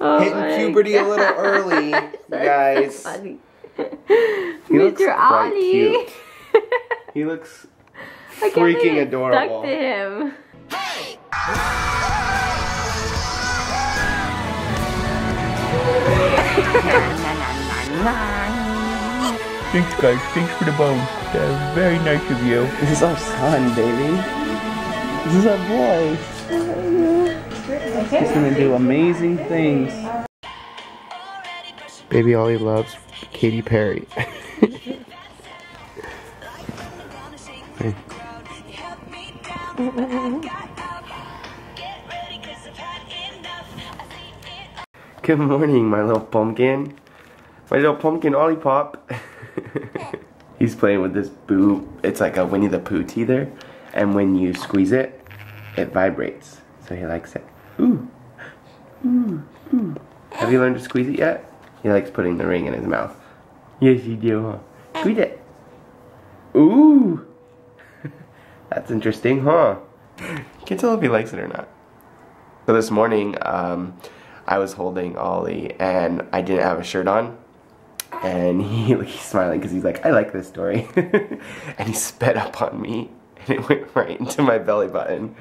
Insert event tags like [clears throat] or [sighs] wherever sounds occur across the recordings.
Oh Hitting my puberty a little early, you [laughs] guys. so funny. He looks Mr. Ollie. cute. He looks [laughs] I can't freaking adorable. Stuck to him. Thanks, guys. Thanks for the bone. That was very nice of you. This is our son, baby. This is our boy. He's gonna do amazing things. Baby Ollie loves Katy Perry. [laughs] Hey. Good morning, my little pumpkin. My little pumpkin lollipop. [laughs] He's playing with this boo. It's like a Winnie the Pooh teether. And when you squeeze it, it vibrates. So he likes it. Ooh. Ooh. Ooh. Have you learned to squeeze it yet? He likes putting the ring in his mouth. Yes, you do, huh? Squeeze it. Ooh. [laughs] That's interesting, huh? Can't tell if he likes it or not. So this morning, um, I was holding Ollie and I didn't have a shirt on. And he, [laughs] he's smiling because he's like, I like this story. [laughs] and he sped up on me and it went right into my belly button.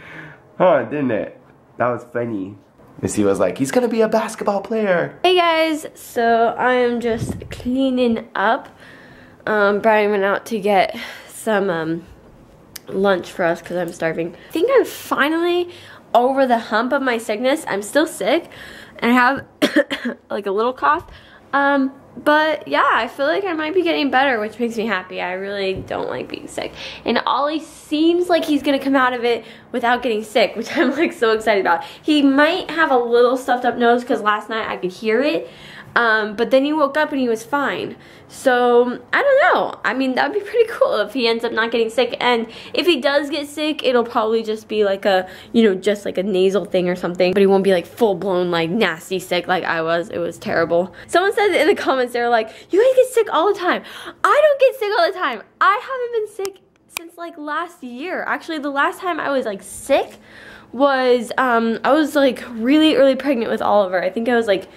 Huh, didn't it? That was funny. Missy was like, he's gonna be a basketball player. Hey guys, so I am just cleaning up. Um, Bryan went out to get some um, lunch for us because I'm starving. I think I'm finally over the hump of my sickness. I'm still sick and I have [coughs] like a little cough. Um, but yeah, I feel like I might be getting better, which makes me happy. I really don't like being sick. And Ollie seems like he's gonna come out of it without getting sick, which [laughs] I'm like so excited about. He might have a little stuffed up nose because last night I could hear it. Um, but then he woke up and he was fine. So, I don't know. I mean, that would be pretty [laughs] cool if he ends up not getting sick. And if he does get sick, it'll probably just be like a, you know, just like a nasal thing or something. But he won't be like full blown, like nasty sick like I was. It was terrible. Someone said in the comments, they were like, you guys get sick all the time. I don't get sick all the time. I haven't been sick since like last year. Actually, the last time I was like sick was, um, I was like really early pregnant with Oliver. I think I was like,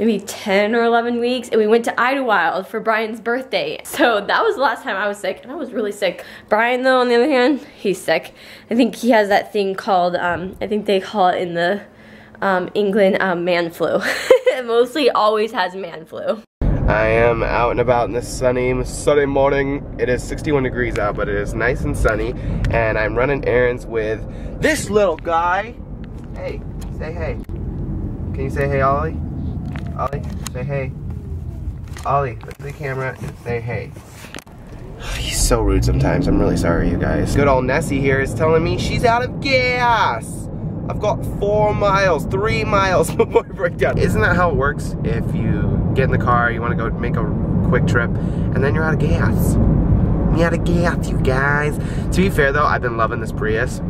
maybe 10 or 11 weeks and we went to Idlewild for Bryan's birthday. So that was the last time I was sick and I was really sick. Bryan though on the other hand, he's sick. I think he has that thing called, um, I think they call it in the um, England um, man flu. [laughs] mostly always has man flu. I am out and about in this sunny, sunny morning. It is 61 degrees out, but it is nice and sunny. And I'm running errands with this little guy. Hey, say hey. Can you say hey, Ollie? Ollie, say hey. Ollie, look at the camera and say hey. [sighs] He's so rude sometimes. I'm really sorry, you guys. Good old Nessie here is telling me she's out of gas. I've got four miles, three miles [laughs] before I break down. Isn't that how it works? If you get in the car, you want to go make a quick trip, and then you're out of gas. Me out of gas, you guys. To be fair though, I've been loving this Prius.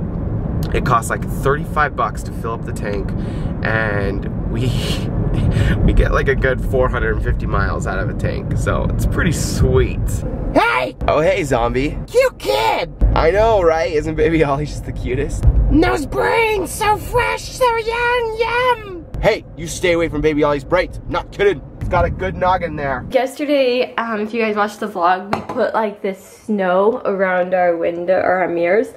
It costs like 35 bucks to fill up the tank, and we [laughs] we get like a good 450 miles out of a tank, so it's pretty sweet. Hey! Oh hey, zombie. Cute kid! I know, right? Isn't baby Ollie just the cutest? Nose brains, so fresh, so young, yum! Hey, you stay away from baby Ollie's braids. Not kidding. It's got a good noggin there. Yesterday, um, if you guys watched the vlog, we put like this snow around our window or our mirrors.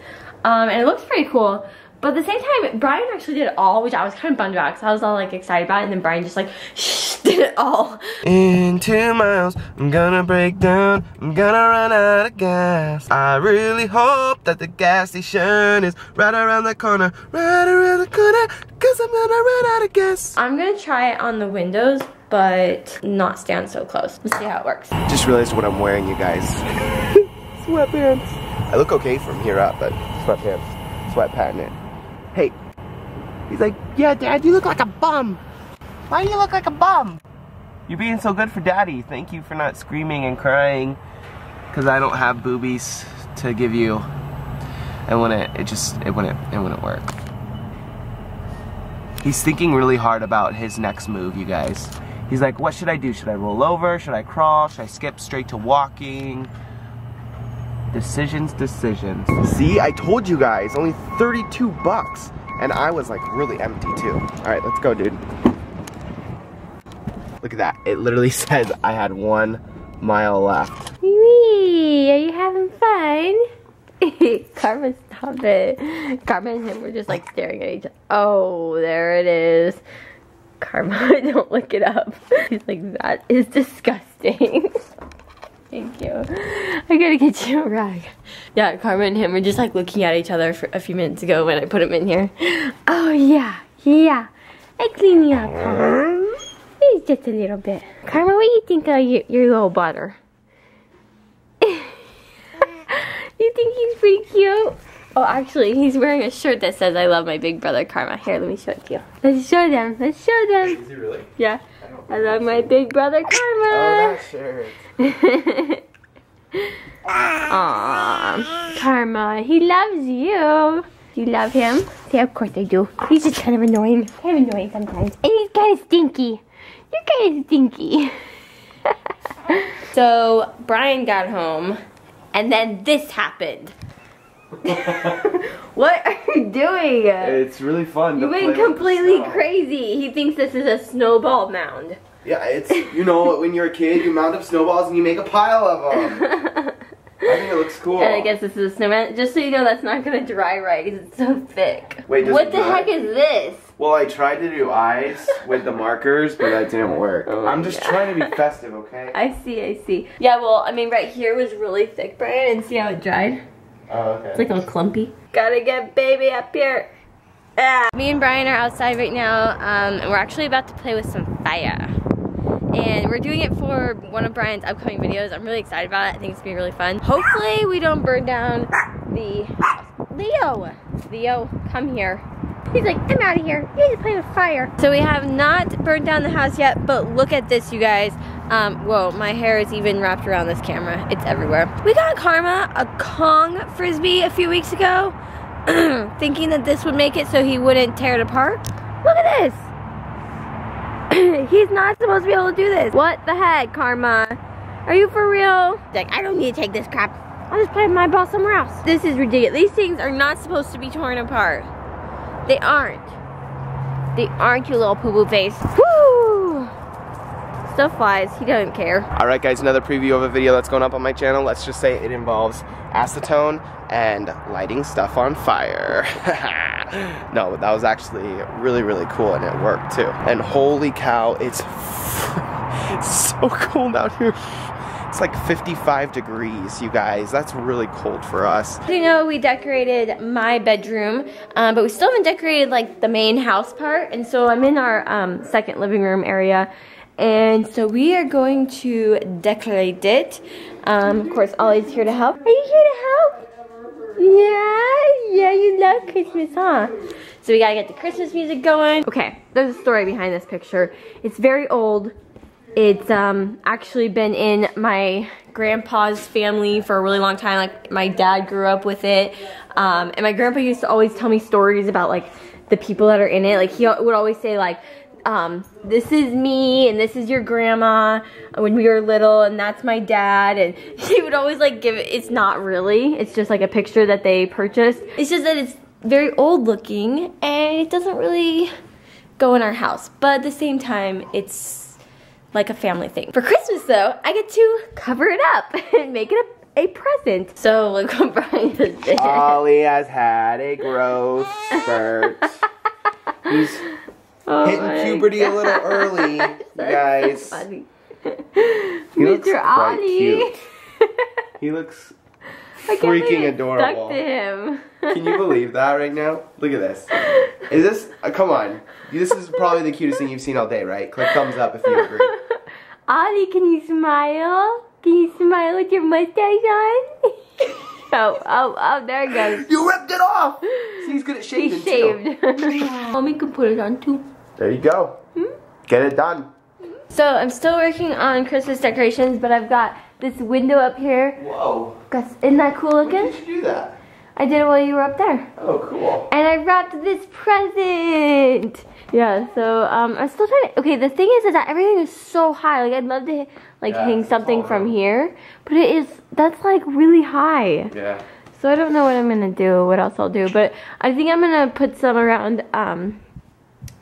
Um, and it looks pretty cool. But at the same time, Bryan actually did it all, which I was kind of bummed about because I was all like excited about it. And then Bryan just like [laughs] shh, did it all. In two miles, I'm gonna break down. I'm gonna run out of gas. I really hope that the gas station is right around the corner. Right around the corner, cause I'm gonna run out of gas. I'm gonna try it on the windows, but not stand so close. Let's see how it works. Just realized what I'm wearing, you guys. [laughs] Sweatpants. I look okay from here up, but sweatpants, sweat pattern. Hey, he's like, yeah, Dad, you look like a bum. Why do you look like a bum? You're being so good for Daddy. Thank you for not screaming and crying, because I don't have boobies to give you. It, it just, it wouldn't, it wouldn't work. He's thinking really hard about his next move, you guys. He's like, what should I do? Should I roll over? Should I crawl? Should I skip straight to walking? Decisions, decisions. See, I told you guys, only 32 bucks. And I was like really empty too. All right, let's go, dude. Look at that. It literally [laughs] says I had one mile left. Wee, are you having fun? [laughs] Karma, stop it. Karma and him were just like staring at each other. Oh, there it is. Karma, [laughs] don't look it up. He's like, that is disgusting. Thank you. [laughs] I gotta get you a rag. Yeah, Karma and him were just like looking at each other for a few minutes ago when I put him in here. Oh yeah, yeah. I clean you up, Karma. It's just a little bit. Karma, what do you think of your, your little butter? [laughs] you think he's pretty cute? Oh, actually, he's wearing a shirt that says I love my big brother Karma. Here, let me show it to you. Let's show them. Let's show them. Is he really? Yeah. I love my big brother Karma. Oh, that shirt. [laughs] Aww. Karma, he loves you. Do you love him? Yeah, of course I do. He's just kind of annoying. Kind of annoying sometimes. And he's kind of stinky. You're kind of stinky. [laughs] so, Bryan got home, and then this happened. [laughs] what are you doing? It's really fun. You to play went completely crazy. He thinks this is a snowball mound. Yeah, it's you know when you're a kid, you mount up snowballs and you make a pile of them. [laughs] I think it looks cool. And I guess this is a snowman. Just so you know, that's not gonna dry right because it's so thick. Wait, does what the dry? heck is this? Well, I tried to do eyes with the [laughs] markers, but that didn't work. Oh I'm just my trying to be festive, okay? I see, I see. Yeah, well, I mean, right here was really thick, Bryan, and see how it dried? Oh, okay. It's like all clumpy. Gotta get baby up here. Ah. Me and Bryan are outside right now, um, and we're actually about to play with some fire. And we're doing it for one of Bryan's upcoming videos. I'm really excited about it. I think it's gonna be really fun. Hopefully we don't burn down the house. Leo! Leo, come here. He's like, I'm out of here. Just playing with fire. So we have not burned down the house yet, but look at this, you guys. Um, whoa, my hair is even wrapped around this camera. It's everywhere. We got Karma a Kong Frisbee a few weeks ago, [clears throat] thinking that this would make it so he wouldn't tear it apart. Look at this. [clears throat] He's not supposed to be able to do this. What the heck, Karma? Are you for real? Like, I don't need to take this crap. I'll just play my ball somewhere else. This is ridiculous. These things are not supposed to be torn apart. They aren't. They aren't, you little poo-poo face. Woo! Still flies. He doesn't care. All right, guys, another preview of a video that's going up on my channel. Let's just say it involves acetone and lighting stuff on fire. [laughs] no, but that was actually really, really cool, and it worked too. And holy cow, it's, it's [laughs] so cold out here. It's like 55 degrees, you guys. That's really cold for us. You know, we decorated my bedroom, um, but we still haven't decorated like the main house part. And so I'm in our um, second living room area. And so we are going to decorate it. Um, of course, Ollie's here to help. Are you here to help? Yeah, yeah, you love Christmas, huh? So we gotta get the Christmas music going. Okay, there's a story behind this picture. It's very old. It's um, actually been in my grandpa's family for a really long time. Like my dad grew up with it, um, and my grandpa used to always tell me stories about like the people that are in it. Like he would always say like, um, "This is me, and this is your grandma when we were little, and that's my dad." And [laughs] he would always like give it. It's not really. It's just like a picture that they purchased. It's just that it's very old looking, and it doesn't really go in our house. But at the same time, it's like a family thing. For Christmas though, I get to cover it up [laughs] and make it a, a present. So look what Brian just did. Ollie has had a growth spurt. [laughs] He's Oh hitting puberty a little early, [laughs] so guys. looks Mr. Ollie. cute. He looks I can't believe freaking adorable. Stuck to him. Can you believe that right now? Look at this. Is this, uh, come on. This is probably the cutest thing you've seen all day, right? Click thumbs up if you agree. [laughs] Ollie, can you smile? Can you smile with your mustache on? [laughs] oh, oh, oh, there it goes. You ripped it off! See, he's good at shaving He's too. shaved. [laughs] Mommy can put it on too. There you go. Get it done. So I'm still working on Christmas decorations, but I've got this window up here. Whoa. Isn't that cool When looking? did you do that? I did it while you were up there. Oh, cool. And I wrapped this present. Yeah, so um, I'm still trying to. Okay, the thing is, is that everything is so high. Like I'd love to like Yeah, hang something from here, but it is that's like really high. Yeah. So I don't know what I'm gonna do. What else I'll do? But I think I'm gonna put some around um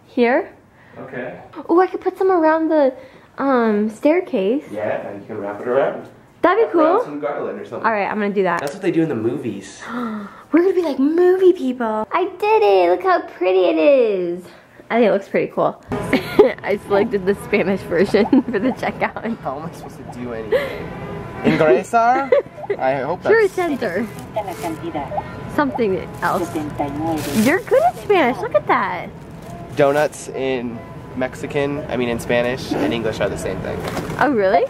here. Okay. Oh, I could put some around the um staircase. Yeah, and you can wrap it around. That'd be Around cool. some garland or something. All right, I'm gonna do that. That's what they do in the movies. [gasps] We're gonna be like movie people. I did it. Look how pretty it is. I think it looks pretty cool. [laughs] I selected the Spanish version [laughs] for the checkout. How am I supposed to do anything? Ingresar? [laughs] I hope Sure, that's... center. la Something else. You're good at Spanish. Look at that. Donuts in Mexican, I mean in Spanish and English are the same thing. Oh, really?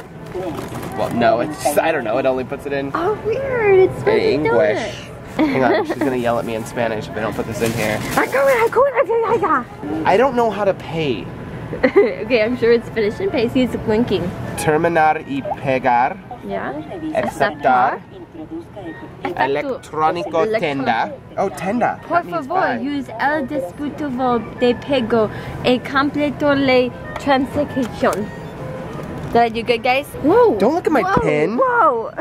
Well, no, it's just, I don't know, it only puts it in Oh, weird. It's Spanish English. Hang on, she's gonna yell at me in Spanish if I don't put this in here. Ah, okay, I don't know how to pay. [laughs] Okay, I'm sure it's Spanish and pay. See, it's blinking. Terminar y pegar, Yeah. aceptar, Introduzca el electrónico tenda. Oh, tenda. Por That means favor, buy. use el dispositivo de pago e completo la transacción. Did I do good, guys? Whoa! Don't look at my whoa, pin. Whoa!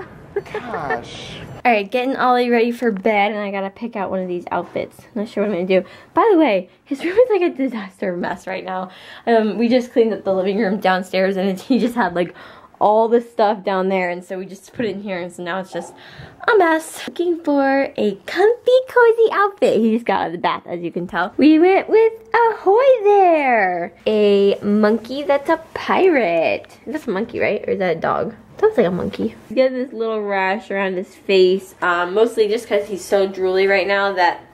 Gosh. [laughs] All right, getting Ollie ready for bed, and I gotta pick out one of these outfits. Not sure what I'm gonna do. By the way, his room is like a disaster mess right now. Um, we just cleaned up the living room downstairs, and it, he just had like all the stuff down there, and so we just put it in here, and so now it's just a mess. Looking for a comfy, cozy outfit. He just got out of the bath, as you can tell. We went with Ahoy there, a monkey that's a pirate. That's a monkey, right? Or is that a dog? Sounds like a monkey. He's got this little rash around his face, um, mostly just because he's so drooly right now that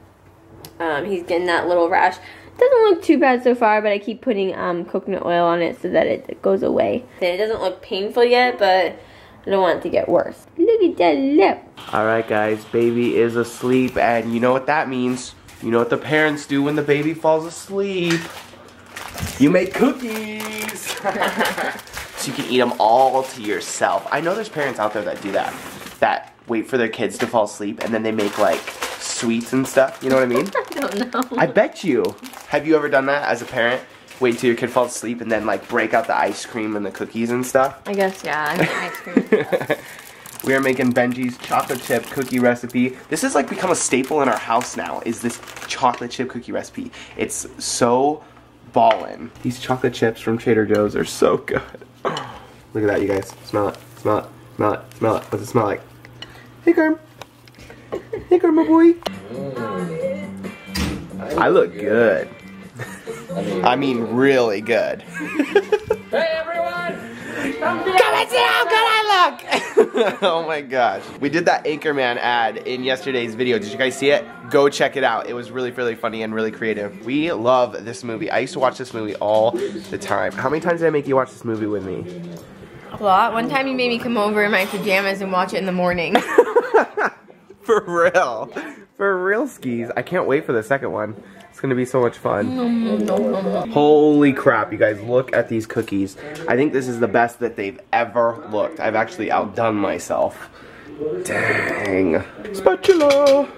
um, he's getting that little rash. Doesn't look too bad so far, but I keep putting um, coconut oil on it so that it goes away. It doesn't look painful yet, but I don't want it to get worse. Look at that lip. Alright guys, baby is asleep and you know what that means. You know what the parents do when the baby falls asleep. You make cookies! [laughs] so you can eat them all to yourself. I know there's parents out there that do that. That wait for their kids to fall asleep and then they make like sweets and stuff. You know what I mean? [laughs] I don't know. I bet you. Have you ever done that as a parent? Wait till your kid falls asleep and then like break out the ice cream and the cookies and stuff? I guess, yeah, I make ice cream. [laughs] we are making Benji's chocolate chip cookie recipe. This has like become a staple in our house now. Is this chocolate chip cookie recipe? It's so ballin'. These chocolate chips from Trader Joe's are so good. [gasps] Look at that, you guys. Smell it. Smell it. Smell it. Smell it. What's it smell like? Hey, Carm. Hey, Carm, my boy. Mm. I look good. I mean, really good. Hey everyone! Come and see how good I look! [laughs] oh my gosh. We did that Anchorman ad in yesterday's video. Did you guys see it? Go check it out. It was really, really funny and really creative. We love this movie. I used to watch this movie all the time. How many times did I make you watch this movie with me? A lot. One time you made me come over in my pajamas and watch it in the morning. [laughs] [laughs] For real. For real skis. I can't wait for the second one. It's gonna be so much fun. Mm-hmm. Holy crap, you guys, look at these cookies. I think this is the best that they've ever looked. I've actually outdone myself. Dang. Spatula!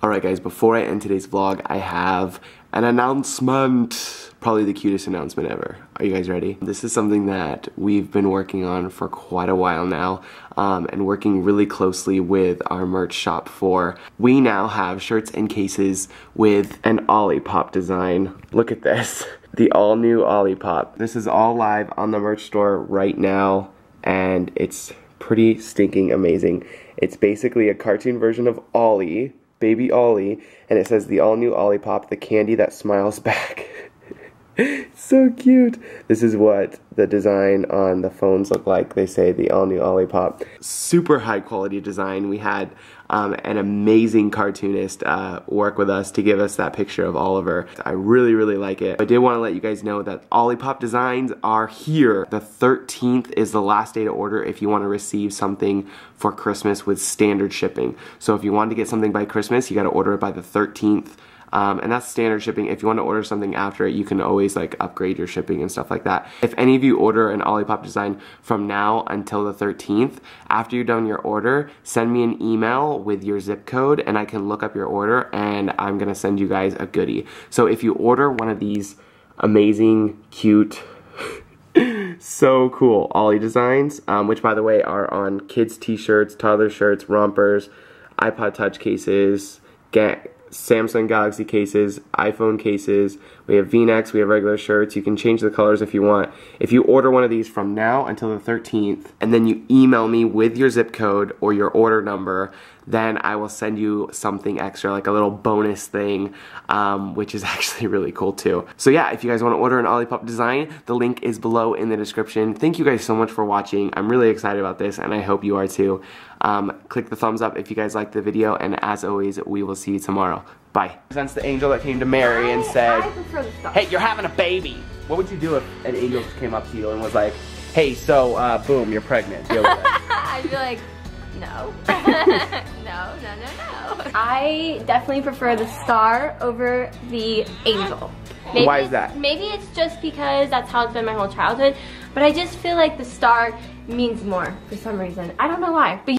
Alright guys, before I end today's vlog, I have an announcement. Probably the cutest announcement ever. Are you guys ready? This is something that we've been working on for quite a while now um, and working really closely with our merch shop for. We now have shirts and cases with an Ollie-Pop design. Look at this. [laughs] The all new Ollie-Pop. This is all live on the merch store right now and it's pretty stinking amazing. It's basically a cartoon version of Ollie, baby Ollie, and it says the all new Ollie Pop, the candy that smiles [laughs] back. [laughs] so cute. This is what the design on the phones look like. They say the all new Ollie-Pop. Super high quality design. We had um, an amazing cartoonist uh, work with us to give us that picture of Oliver. I really, really like it. I did want to let you guys know that Ollie-Pop designs are here. The 13th is the last day to order if you want to receive something for Christmas with standard shipping. So if you want to get something by Christmas, you got to order it by the 13th. Um, and that's standard shipping. If you want to order something after it, you can always like upgrade your shipping and stuff like that. If any of you order an Ollie-Pop design from now until the 13th, after you've done your order, send me an email with your zip code and I can look up your order and I'm gonna send you guys a goodie. So if you order one of these amazing, cute, [laughs] so cool Ollie designs, um, which by the way are on kids t-shirts, toddler shirts, rompers, iPod touch cases, ga- Samsung Galaxy cases, iPhone cases, We have V-necks, we have regular shirts. You can change the colors if you want. If you order one of these from now until the 13th, and then you email me with your zip code or your order number, then I will send you something extra, like a little bonus thing, um, which is [laughs] actually really cool too. So yeah, if you guys want to order an Ollie-Pop design, the link is below in the description. Thank you guys so much for watching. I'm really excited about this, and I hope you are too. Um, click the thumbs up if you guys liked the video, and as always, we will see you tomorrow. Bye. Presents the angel that came to Mary and said, I prefer the star. hey, you're having a baby. What would you do if an angel came up to you and was like, hey, so, uh, boom, you're pregnant. Deal with it. [laughs] I'd be like, no. [laughs] no, no, no, no. I definitely prefer the star over the angel. Maybe Why is it's- that? Maybe it's just because that's how it's been my whole childhood, but I just feel like the star means more for some reason. I don't know why. But